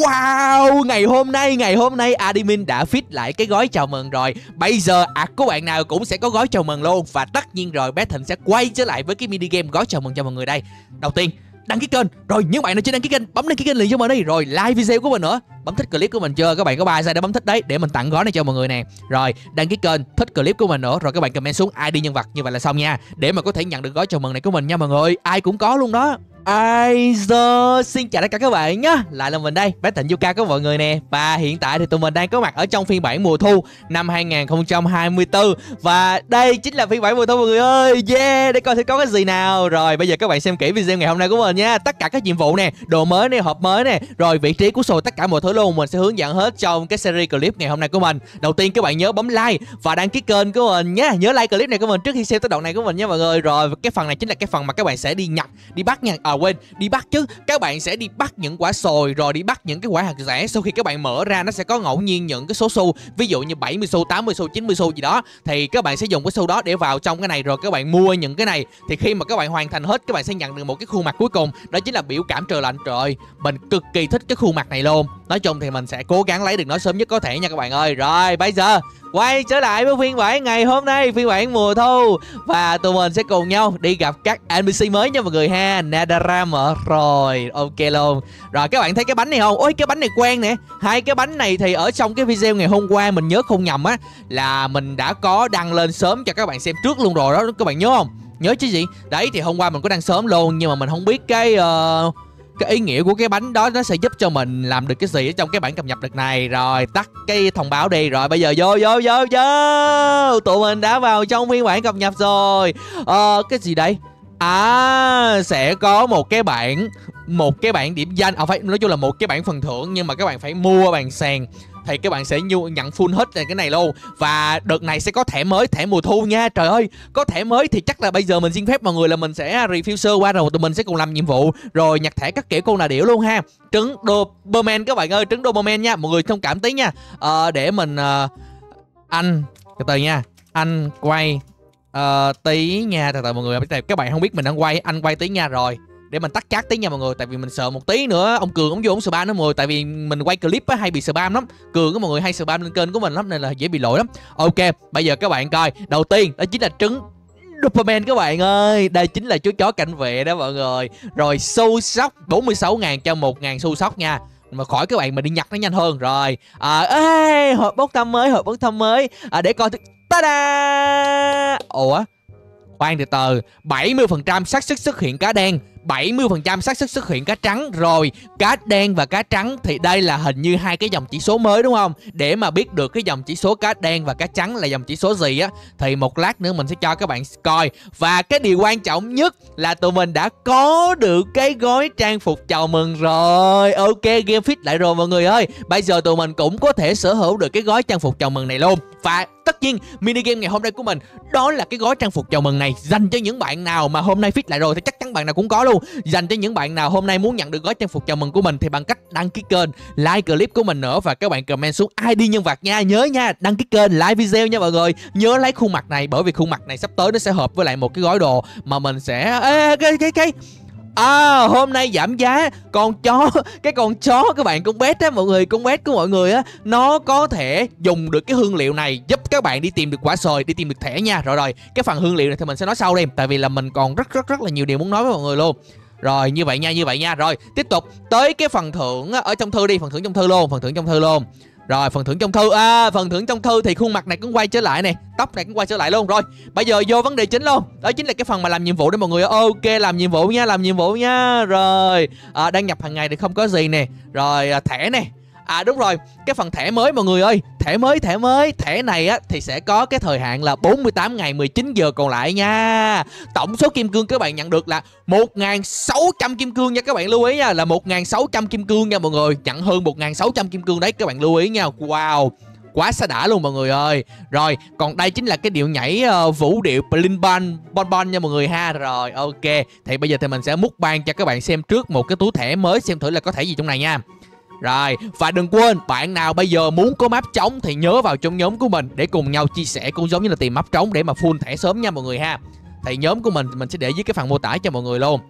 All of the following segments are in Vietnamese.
Wow, ngày hôm nay, ngày hôm nay admin đã fit lại cái gói chào mừng rồi. Bây giờ ạc à, của bạn nào cũng sẽ có gói chào mừng luôn. Và tất nhiên rồi bé Thịnh sẽ quay trở lại với cái mini game gói chào mừng cho mọi người đây. Đầu tiên, đăng ký kênh. Rồi những bạn nào chưa đăng ký kênh, bấm đăng ký kênh liền cho mình đi. Rồi like video của mình nữa. Bấm thích clip của mình chưa, các bạn có bài sai để bấm thích đấy Để mình tặng gói này cho mọi người nè. Rồi, đăng ký kênh, thích clip của mình nữa. Rồi các bạn comment xuống ID nhân vật như vậy là xong nha. Để mà có thể nhận được gói chào mừng này của mình nha mọi người. Ai cũng có luôn đó. Ai giờ xin chào tất cả các bạn nhé Lại là mình đây, bé Thịnh Yuka của mọi người nè. Và hiện tại thì tụi mình đang có mặt ở trong phiên bản mùa thu năm 2024 Và đây chính là phiên bản mùa thu mọi người ơi. Yeah, để coi sẽ có cái gì nào. Rồi bây giờ các bạn xem kỹ video ngày hôm nay của mình nha. Tất cả các nhiệm vụ nè, đồ mới nè, hộp mới nè. Rồi vị trí của sồi tất cả mọi thứ luôn. Mình sẽ hướng dẫn hết trong cái series clip ngày hôm nay của mình. Đầu tiên các bạn nhớ bấm like và đăng ký kênh của mình nhé Nhớ like clip này của mình trước khi xem tới đoạn này của mình nha mọi người. Rồi cái phần này chính là cái phần mà các bạn sẽ đi nhặt, đi bắt nha. Ở quên, đi bắt chứ. Các bạn sẽ đi bắt những quả sồi Rồi đi bắt những cái quả hạt rẻ. Sau khi các bạn mở ra nó sẽ có ngẫu nhiên những cái số xu. Ví dụ như 70 xu, 80 xu, 90 xu gì đó. Thì các bạn sẽ dùng cái xu đó để vào trong cái này Rồi các bạn mua những cái này. Thì khi mà các bạn hoàn thành hết Các bạn sẽ nhận được một cái khuôn mặt cuối cùng. Đó chính là biểu cảm trời lạnh. Trời Mình cực kỳ thích cái khuôn mặt này luôn. Nói chung thì mình sẽ cố gắng lấy được nó sớm nhất có thể nha các bạn ơi. Rồi bây giờ quay trở lại với phiên bản ngày hôm nay phiên bản mùa thu. Và tụi mình sẽ cùng nhau đi gặp các NPC mới nha mọi người ha. Nadara mở rồi. Ok luôn. Rồi các bạn thấy cái bánh này không? Ôi cái bánh này quen nè. Hai cái bánh này thì ở trong cái video ngày hôm qua mình nhớ không nhầm á là mình đã có đăng lên sớm cho các bạn xem trước luôn rồi đó. Các bạn nhớ không? Nhớ chứ gì? Đấy thì hôm qua mình có đăng sớm luôn nhưng mà mình không biết cái uh, cái ý nghĩa của cái bánh đó nó sẽ giúp cho mình làm được cái gì ở trong cái bản cập nhật đợt này. Rồi, tắt cái thông báo đi. Rồi, bây giờ vô vô vô vô. Tụi mình đã vào trong phiên bản cập nhật rồi. Ờ cái gì đây? À sẽ có một cái bản một cái bản điểm danh. À phải, nói chung là một cái bản phần thưởng, nhưng mà các bạn phải mua bằng sàn thì các bạn sẽ nhận full hết cái này luôn. Và đợt này sẽ có thẻ mới thẻ mùa thu nha trời ơi. Có thẻ mới thì chắc là bây giờ mình xin phép mọi người là mình sẽ review sơ qua rồi tụi mình sẽ cùng làm nhiệm vụ. Rồi nhặt thẻ các kiểu con là điểu luôn ha. Trứng Doberman các bạn ơi trứng Doberman nha mọi người thông cảm tí nha. À, để mình ờ, à, anh từ từ nha anh quay. Uh, tí nha từ từ mọi người các bạn không biết mình đang quay anh quay tí nha rồi để mình tắt chat tí nha mọi người tại vì mình sợ một tí nữa ông cường ông vô ông spam nữa mọi người tại vì mình quay clip á hay bị spam lắm. Cường của mọi người hay spam lên kênh của mình lắm nên là dễ bị lỗi lắm. Ok bây giờ các bạn coi đầu tiên đó chính là trứng Dopamine các bạn ơi Đây chính là chú chó cảnh vệ đó mọi người. Rồi xu sóc 46 ngàn cho 1 ngàn xu sóc nha. Mà khỏi các bạn mình đi nhặt nó nhanh hơn rồi. À, ê, hộp bốc thăm mới hộp bốc thăm mới. À, để coi ta da ủa? Khoan từ từ 70% xác suất xuất hiện cá đen 70% xác suất xuất hiện cá trắng. Rồi, cá đen và cá trắng thì đây là hình như hai cái dòng chỉ số mới đúng không? Để mà biết được cái dòng chỉ số cá đen và cá trắng là dòng chỉ số gì á, thì một lát nữa mình sẽ cho các bạn coi. Và cái điều quan trọng nhất là tụi mình đã có được cái gói trang phục chào mừng rồi. Ok, game fit lại rồi mọi người ơi. Bây giờ tụi mình cũng có thể sở hữu được cái gói trang phục chào mừng này luôn và tất nhiên mini game ngày hôm nay của mình đó là cái gói trang phục chào mừng này dành cho những bạn nào mà hôm nay fit lại rồi thì chắc chắn bạn nào cũng có luôn. Dành cho những bạn nào hôm nay muốn nhận được gói trang phục chào mừng của mình thì bằng cách đăng ký kênh like clip của mình nữa và các bạn comment xuống ID nhân vật nha. Nhớ nha đăng ký kênh like video nha mọi người. Nhớ lấy khuôn mặt này bởi vì khuôn mặt này sắp tới nó sẽ hợp với lại một cái gói đồ mà mình sẽ Ê, cái cái cái À hôm nay giảm giá. Con chó, Cái con chó các bạn con bét á Mọi người, con bét của mọi người á, Nó có thể dùng được cái hương liệu này Giúp các bạn đi tìm được quả sồi Đi tìm được thẻ nha. Rồi rồi, Cái phần hương liệu này thì mình sẽ nói sau đây, Tại vì là mình còn rất rất rất là nhiều điều muốn nói với mọi người luôn. Rồi, như vậy nha, như vậy nha. Rồi, tiếp tục tới cái phần thưởng ở trong thư đi, Phần thưởng trong thư luôn, Phần thưởng trong thư luôn rồi phần thưởng trong thư à, phần thưởng trong thư thì khuôn mặt này cũng quay trở lại nè tóc này cũng quay trở lại luôn. Rồi bây giờ vô vấn đề chính luôn. Đó chính là cái phần mà làm nhiệm vụ đấy mọi người ok làm nhiệm vụ nha làm nhiệm vụ nha. Rồi à, đăng nhập hàng ngày thì không có gì nè. Rồi à, thẻ nè. À đúng rồi, cái phần thẻ mới mọi người ơi. Thẻ mới, thẻ mới. Thẻ này á thì sẽ có cái thời hạn là 48 ngày 19 giờ còn lại nha. Tổng số kim cương các bạn nhận được là 1.600 kim cương nha các bạn lưu ý nha Là 1.600 kim cương nha mọi người. Nhận hơn 1.600 kim cương đấy các bạn lưu ý nha. Wow quá xa đã luôn mọi người ơi. Rồi còn đây chính là cái điệu nhảy uh, vũ điệu Blin bon bon bon nha mọi người ha. Rồi ok. Thì bây giờ thì mình sẽ múc ban cho các bạn xem trước một cái túi thẻ mới xem thử là có thẻ gì trong này nha rồi, và đừng quên, bạn nào bây giờ muốn có map trống thì nhớ vào trong nhóm của mình để cùng nhau chia sẻ cũng giống như là tìm map trống để mà full thẻ sớm nha mọi người ha. Thì nhóm của mình mình sẽ để dưới cái phần mô tả cho mọi người luôn.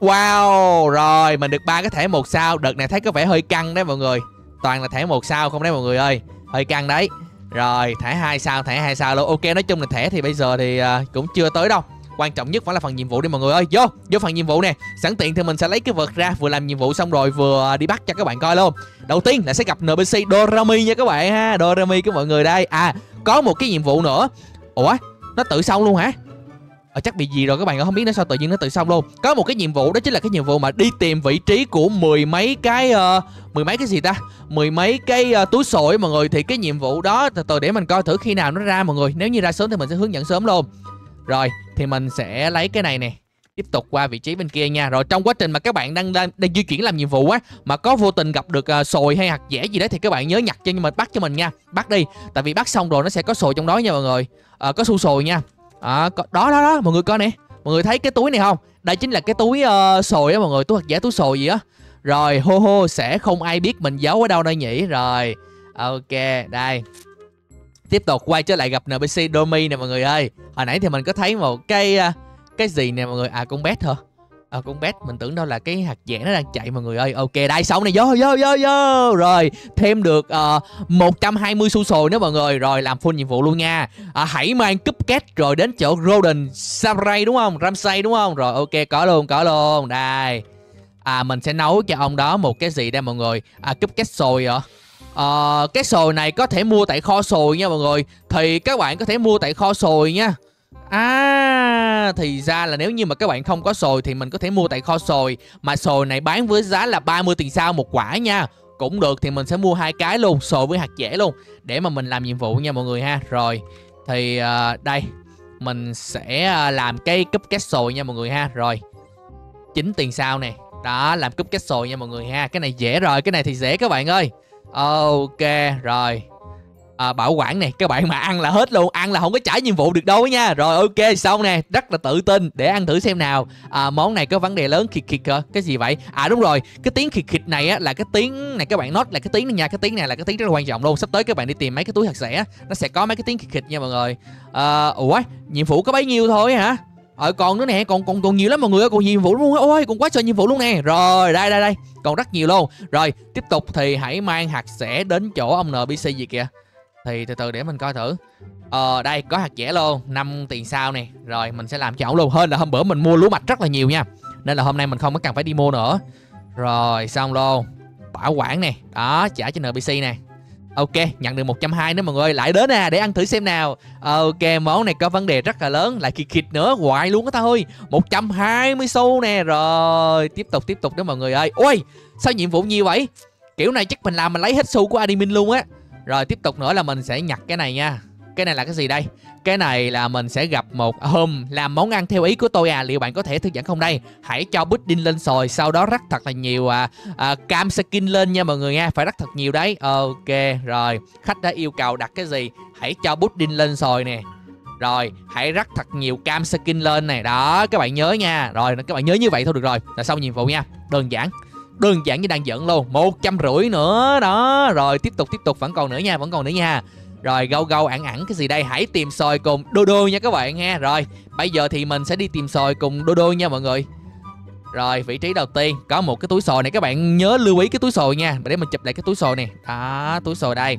Wow, rồi mình được ba cái thẻ một sao. Đợt này thấy có vẻ hơi căng đấy mọi người. Toàn là thẻ một sao không đấy mọi người ơi. Hơi căng đấy. Rồi, thẻ hai sao, thẻ hai sao luôn. Ok, nói chung là thẻ thì bây giờ thì à, cũng chưa tới đâu quan trọng nhất vẫn là phần nhiệm vụ đi mọi người ơi. Vô vô phần nhiệm vụ nè. Sẵn tiện thì mình sẽ lấy cái vật ra vừa làm nhiệm vụ xong rồi vừa à, đi bắt cho các bạn coi luôn. Đầu tiên là sẽ gặp npc dorami nha các bạn ha. Dorami của mọi người đây. À có một cái nhiệm vụ nữa. Ủa? Nó tự xong luôn hả? Ờ, chắc bị gì rồi các bạn không biết nó sao tự nhiên nó tự xong luôn. Có một cái nhiệm vụ đó chính là cái nhiệm vụ mà đi tìm vị trí của mười mấy cái uh, mười mấy cái gì ta? Mười mấy cái uh, túi sồi mọi người. Thì cái nhiệm vụ đó từ từ để mình coi thử khi nào nó ra mọi người. Nếu như ra sớm thì mình sẽ hướng dẫn sớm luôn. Rồi thì mình sẽ lấy cái này nè. Tiếp tục qua vị trí bên kia nha. Rồi trong quá trình mà các bạn đang đang, đang di chuyển làm nhiệm vụ á mà có vô tình gặp được uh, sồi hay hạt dẻ gì đấy thì các bạn nhớ nhặt cho nhưng mà bắt cho mình nha. Bắt đi. Tại vì bắt xong rồi nó sẽ có sồi trong đó nha mọi người. Uh, có su sồi nha. À, có, đó đó đó. Mọi người coi nè. Mọi người thấy cái túi này không? Đây chính là cái túi uh, sồi á mọi người. Túi hạt dẻ túi sồi gì á. Rồi hô hô sẽ không ai biết mình giấu ở đâu đây nhỉ? Rồi ok đây tiếp tục quay trở lại gặp npc domi nè mọi người ơi. Hồi nãy thì mình có thấy một cái à, cái gì nè mọi người? À con bé hả? À, con bé mình tưởng đâu là cái hạt dẻ nó đang chạy mọi người ơi. Ok đây xong này. Vô vô vô vô. Rồi thêm được ờ, uh, 120 xu sồi nữa mọi người. Rồi làm full nhiệm vụ luôn nha. À, hãy mang cúp két rồi đến chỗ Roden Samurai đúng không? Ramsay đúng không? Rồi ok có luôn có luôn. Đây. À mình sẽ nấu cho ông đó một cái gì đây mọi người? À cúp két sồi hả? Uh, cái sồi này có thể mua tại kho sồi nha mọi người thì các bạn có thể mua tại kho sồi nha À thì ra là nếu như mà các bạn không có sồi thì mình có thể mua tại kho sồi mà sồi này bán với giá là 30 tiền sao một quả nha. Cũng được thì mình sẽ mua hai cái luôn, sồi với hạt dẻ luôn để mà mình làm nhiệm vụ nha mọi người ha. Rồi thì uh, đây mình sẽ uh, làm cái cúp két sồi nha mọi người ha. Rồi. 9 tiền sao nè. Đó, làm cúp két sồi nha mọi người ha. Cái này dễ rồi, cái này thì dễ các bạn ơi. Ok, rồi. À, bảo quản này các bạn mà ăn là hết luôn ăn là không có trả nhiệm vụ được đâu nha. Rồi ok xong nè rất là tự tin để ăn thử xem nào. À, món này có vấn đề lớn khịt khịt hả? Cái gì vậy? À đúng rồi cái tiếng khịt khịt này á là cái tiếng này các bạn nói là cái tiếng này nha cái tiếng này là cái tiếng rất là quan trọng luôn. Sắp tới các bạn đi tìm mấy cái túi hạt sẻ nó sẽ có mấy cái tiếng khịt khịt nha mọi người. À, ủa nhiệm vụ có bấy nhiêu thôi hả? Ờ còn nữa nè, còn còn còn nhiều lắm mọi người ơi, còn nhiều nhiệm vụ luôn ôi, còn quá trời nhiệm vụ luôn nè. Rồi, đây đây đây. Còn rất nhiều luôn. Rồi, tiếp tục thì hãy mang hạt sẻ đến chỗ ông nbc gì kìa. Thì từ từ để mình coi thử. Ờ đây, có hạt dẻ luôn. 5 tiền sao nè. Rồi, mình sẽ làm cho ổng luôn. Hơn là hôm bữa mình mua lúa mạch rất là nhiều nha. Nên là hôm nay mình không có cần phải đi mua nữa. Rồi, xong luôn. Bảo quản nè. Đó, trả cho NPC nè. Ok, nhận được 120 nữa mọi người. Lại đến nè, để ăn thử xem nào. Ờ, ok, món này có vấn đề rất là lớn. Lại khịt khịt nữa, hoài luôn á ta ơi. 120 xu nè. Rồi, tiếp tục, tiếp tục đó mọi người ơi. Ôi, sao nhiệm vụ nhiều vậy? Kiểu này chắc mình làm mình lấy hết xu của admin luôn á. Rồi tiếp tục nữa là mình sẽ nhặt cái này nha. Cái này là cái gì đây? Cái này là mình sẽ gặp một hôm Làm món ăn theo ý của tôi à. Liệu bạn có thể thư giãn không đây? Hãy cho pudding lên sồi Sau đó rắc thật là nhiều à, à, cam skin lên nha mọi người nha. Phải rắc thật nhiều đấy. Ok rồi. Khách đã yêu cầu đặt cái gì? Hãy cho pudding lên sồi nè. Rồi, hãy rắc thật nhiều cam skin lên này. Đó, các bạn nhớ nha. Rồi, các bạn nhớ như vậy thôi được rồi. Là xong nhiệm vụ nha. Đơn giản. Đơn giản như đang giận luôn. Một trăm rưỡi nữa. Đó rồi tiếp tục tiếp tục. Vẫn còn nữa nha vẫn còn nữa nha rồi gâu gâu ẳng ẳng cái gì đây? Hãy tìm sòi cùng đô đô nha các bạn nha. Rồi bây giờ thì mình sẽ đi tìm sòi cùng đô đô nha mọi người. Rồi vị trí đầu tiên có một cái túi sồi này các bạn nhớ lưu ý cái túi sồi nha để mình chụp lại cái túi sồi này. Đó túi sồi đây.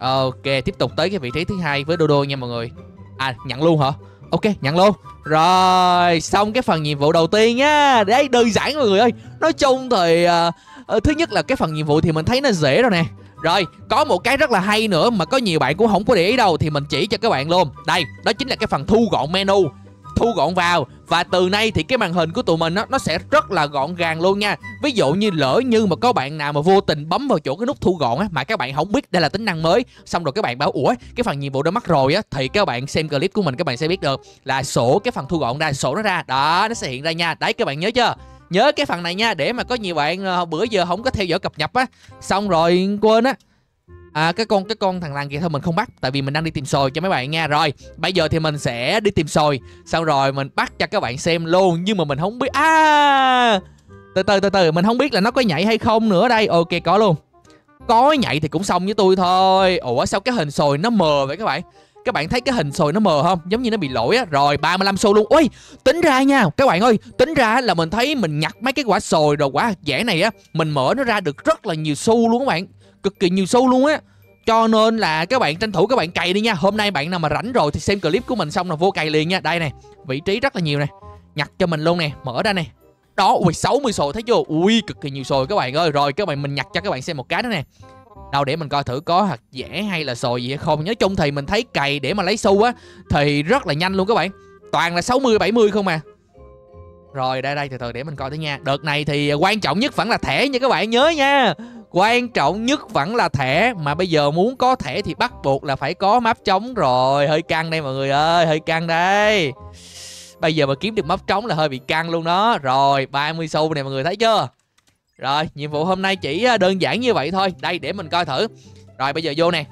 Ok tiếp tục tới cái vị trí thứ hai với đô đô nha mọi người. À nhận luôn hả? Ok nhận luôn. Rồi xong cái phần nhiệm vụ đầu tiên nhá đấy đơn giản mọi người ơi. Nói chung thì uh, thứ nhất là cái phần nhiệm vụ thì mình thấy nó dễ rồi nè rồi, có một cái rất là hay nữa mà có nhiều bạn cũng không có để ý đâu thì mình chỉ cho các bạn luôn. Đây, đó chính là cái phần thu gọn menu. Thu gọn vào và từ nay thì cái màn hình của tụi mình nó nó sẽ rất là gọn gàng luôn nha. Ví dụ như lỡ như mà có bạn nào mà vô tình bấm vào chỗ cái nút thu gọn á mà các bạn không biết đây là tính năng mới xong rồi các bạn bảo ủa cái phần nhiệm vụ đã mất rồi á thì các bạn xem clip của mình các bạn sẽ biết được là sổ cái phần thu gọn ra sổ nó ra. Đó nó sẽ hiện ra nha. Đấy các bạn nhớ chưa? Nhớ cái phần này nha, để mà có nhiều bạn ờ, bữa giờ không có theo dõi cập nhật á. Xong rồi, quên á. À cái con cái con thằng làng kia thôi mình không bắt, tại vì mình đang đi tìm sồi cho mấy bạn nha. Rồi, bây giờ thì mình sẽ đi tìm sồi. Xong rồi mình bắt cho các bạn xem luôn, nhưng mà mình không biết à từ từ từ từ, mình không biết là nó có nhảy hay không nữa đây. Ok, có luôn. Có nhảy thì cũng xong với tôi thôi. Ủa, sao cái hình sồi nó mờ vậy các bạn? Các bạn thấy cái hình sồi nó mờ không? Giống như nó bị lỗi á. Rồi 35 xu luôn. Ui tính ra nha. Các bạn ơi, tính ra là mình thấy mình nhặt mấy cái quả sồi rồi quả hạt dẻ này á, mình mở nó ra được rất là nhiều xu luôn các bạn. Cực kỳ nhiều xu luôn á. Cho nên là các bạn tranh thủ các bạn cày đi nha. Hôm nay bạn nào mà rảnh rồi thì xem clip của mình xong là vô cày liền nha. Đây nè, vị trí rất là nhiều nè. Nhặt cho mình luôn nè, mở ra nè. Đó ui 60 sồi thấy chưa? Ui cực kỳ nhiều sồi các bạn ơi. Rồi, các bạn mình nhặt cho các bạn xem một cái đó nè đâu để mình coi thử có hạt dẻ hay là sồi gì hay không. Nhớ chung thì mình thấy cày để mà lấy xu á, thì rất là nhanh luôn các bạn. Toàn là 60 70 không à. Rồi, đây đây, từ từ để mình coi thử nha. Đợt này thì quan trọng nhất vẫn là thẻ nha các bạn, nhớ nha. Quan trọng nhất vẫn là thẻ, mà bây giờ muốn có thẻ thì bắt buộc là phải có map trống rồi. Hơi căng đây mọi người ơi, hơi căng đây. Bây giờ mà kiếm được map trống là hơi bị căng luôn đó. Rồi 30 xu này mọi người thấy chưa? Rồi, nhiệm vụ hôm nay chỉ à, đơn giản như vậy thôi. Đây, để mình coi thử. Rồi, bây giờ vô nè.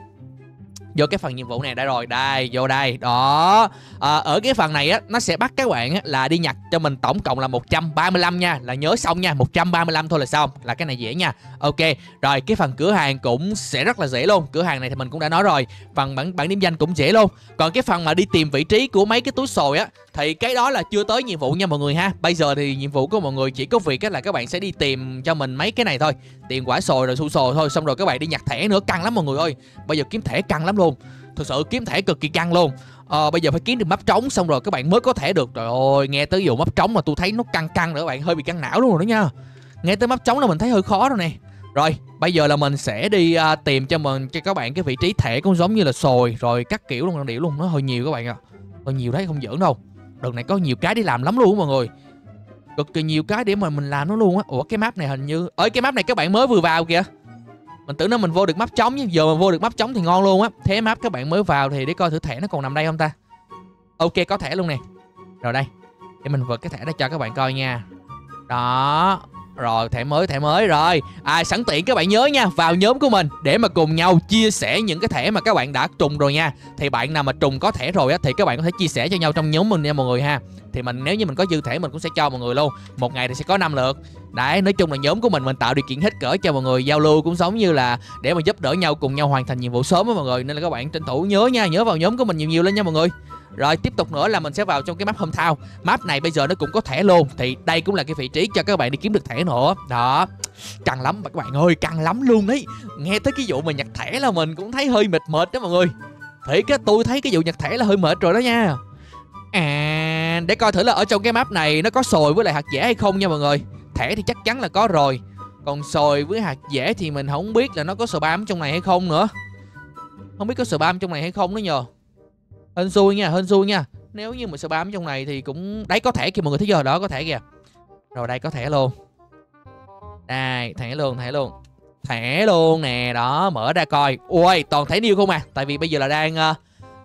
Vô cái phần nhiệm vụ này đã rồi. Đây vô đây. Đó. À, ở cái phần này á nó sẽ bắt các bạn á, là đi nhặt cho mình tổng cộng là 135 nha. Là nhớ xong nha 135 thôi là xong. Là cái này dễ nha. Ok rồi cái phần cửa hàng cũng sẽ rất là dễ luôn. Cửa hàng này thì mình cũng đã nói rồi. Phần bản bản điểm danh cũng dễ luôn. Còn cái phần mà đi tìm vị trí của mấy cái túi sồi á thì cái đó là chưa tới nhiệm vụ nha mọi người ha. Bây giờ thì nhiệm vụ của mọi người chỉ có việc là các bạn sẽ đi tìm cho mình mấy cái này thôi. Tìm quả sồi rồi su sồi thôi xong rồi các bạn đi nhặt thẻ nữa căng lắm mọi người ơi. Bây giờ kiếm thẻ căng lắm luôn. Thực sự kiếm thẻ cực kỳ căng luôn. Ờ, bây giờ phải kiếm được map trống xong rồi các bạn mới có thể được. Trời ơi nghe tới vụ map trống mà tôi thấy nó căng căng nữa các bạn hơi bị căng não luôn rồi đó nha. Nghe tới map trống là mình thấy hơi khó rồi nè. Rồi bây giờ là mình sẽ đi uh, tìm cho mình cho các bạn cái vị trí thẻ cũng giống như là sồi rồi các kiểu luôn điệu luôn nó hơi nhiều các bạn ạ. À. hơi nhiều đấy không giỡn đâu đợt này có nhiều cái để làm lắm luôn mọi người. Cực kỳ nhiều cái để mà mình làm nó luôn á. Ủa, cái map này hình như ở cái map này các bạn mới vừa vào kìa. Mình tưởng nó mình vô được map trống chứ giờ mà vô được map trống thì ngon luôn á. Thế map các bạn mới vào thì để coi thử thẻ nó còn nằm đây không ta? Ok, có thẻ luôn nè. Rồi đây. Để mình vượt cái thẻ đó cho các bạn coi nha. Đó rồi, thẻ mới thẻ mới, rồi. À sẵn tiện các bạn nhớ nha, vào nhóm của mình để mà cùng nhau chia sẻ những cái thẻ mà các bạn đã trùng rồi nha. Thì bạn nào mà trùng có thẻ rồi á, thì các bạn có thể chia sẻ cho nhau trong nhóm mình nha mọi người ha. Thì mình, nếu như mình có dư thẻ, mình cũng sẽ cho mọi người luôn. Một ngày thì sẽ có 5 lượt. Đấy, nói chung là nhóm của mình mình tạo điều kiện hết cỡ cho mọi người giao lưu cũng giống như là để mà giúp đỡ nhau cùng nhau hoàn thành nhiệm vụ sớm á mọi người. Nên là các bạn tranh thủ nhớ nha, nhớ vào nhóm của mình nhiều nhiều lên nha mọi người rồi, tiếp tục nữa là mình sẽ vào trong cái map hometown. Map này bây giờ nó cũng có thẻ luôn. Thì đây cũng là cái vị trí cho các bạn đi kiếm được thẻ nữa. Đó. Căng lắm. Các bạn ơi, căng lắm luôn đấy. Nghe tới cái vụ mà nhặt thẻ là mình cũng thấy hơi mệt mệt đó mọi người. Thiệt á tôi thấy cái vụ nhặt thẻ là hơi mệt rồi đó nha. À để coi thử là ở trong cái map này nó có sồi với lại hạt dẻ hay không nha mọi người. Thẻ thì chắc chắn là có rồi. Còn sồi với hạt dẻ thì mình không biết là nó có spam trong này hay không nữa. Không biết có spam trong này hay không nữa nhờ hên xui nha hên xui nha. Nếu như mà bám trong này thì cũng đấy có thể kìa mọi người thấy giờ đó có thể kìa. Rồi đây có thẻ luôn. Đây thẻ luôn thẻ luôn. Thẻ luôn nè đó mở ra coi. Ui toàn thẻ new không à? Tại vì bây giờ là đang uh,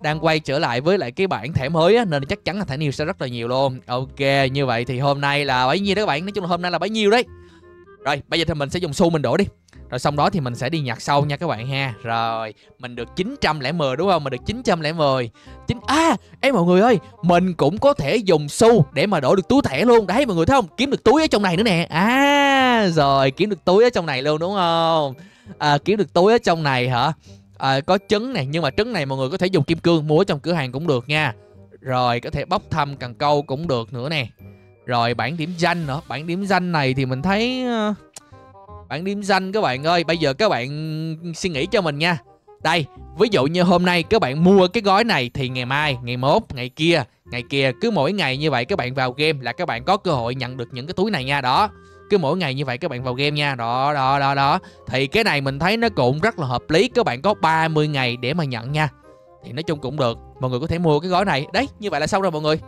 đang quay trở lại với lại cái bản thẻ mới á nên chắc chắn là thẻ new sẽ rất là nhiều luôn. Ok như vậy thì hôm nay là bấy nhiêu đó các bạn? Nói chung là hôm nay là bấy nhiêu đấy. Rồi bây giờ thì mình sẽ dùng xu mình đổ đi rồi xong đó thì mình sẽ đi nhặt sâu nha các bạn ha. Rồi mình được 910 đúng không? Mình được 910 9... À em mọi người ơi Mình cũng có thể dùng xu để mà đổi được túi thẻ luôn. Đấy mọi người thấy không? Kiếm được túi ở trong này nữa nè. À rồi kiếm được túi ở trong này luôn đúng không? À, Kiếm được túi ở trong này hả? À, Có trứng này Nhưng mà trứng này mọi người có thể dùng kim cương mua ở trong cửa hàng cũng được nha. Rồi có thể bóc thăm cần câu cũng được nữa nè. Rồi bản điểm danh nữa. Bản điểm danh này thì mình thấy ờ, uh, bạn điểm danh các bạn ơi Bây giờ các bạn suy nghĩ cho mình nha. Đây ví dụ như hôm nay các bạn mua cái gói này Thì ngày mai, ngày mốt, ngày kia Ngày kia cứ mỗi ngày như vậy các bạn vào game Là các bạn có cơ hội nhận được những cái túi này nha Đó. Cứ mỗi ngày như vậy các bạn vào game nha đó đó đó đó. Thì cái này mình thấy nó cũng rất là hợp lý các bạn có 30 ngày để mà nhận nha. Thì nói chung cũng được mọi người có thể mua cái gói này. Đấy như vậy là xong rồi mọi người.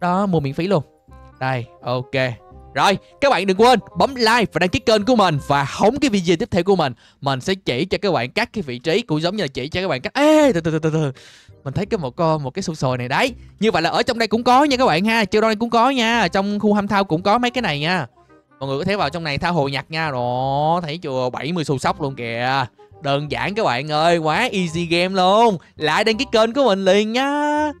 Đó mua miễn phí luôn. Đây ok rồi, các bạn đừng quên bấm like và đăng ký kênh của mình và hóng cái video tiếp theo của mình. Mình sẽ chỉ cho các bạn các cái vị trí cũng giống như là chỉ cho các bạn cách ê từ từ từ từ từ. Mình thấy cái một con một cái sâu sồi này đấy. Như vậy là ở trong đây cũng có nha các bạn ha. Trong đây cũng có nha, trong khu hâm thao cũng có mấy cái này nha. Mọi người có thể vào trong này thao hồ nhặt nha. Đó, thấy chưa 70 xu sóc luôn kìa. Đơn giản các bạn ơi, quá easy game luôn. Lại đăng ký kênh của mình liền nha.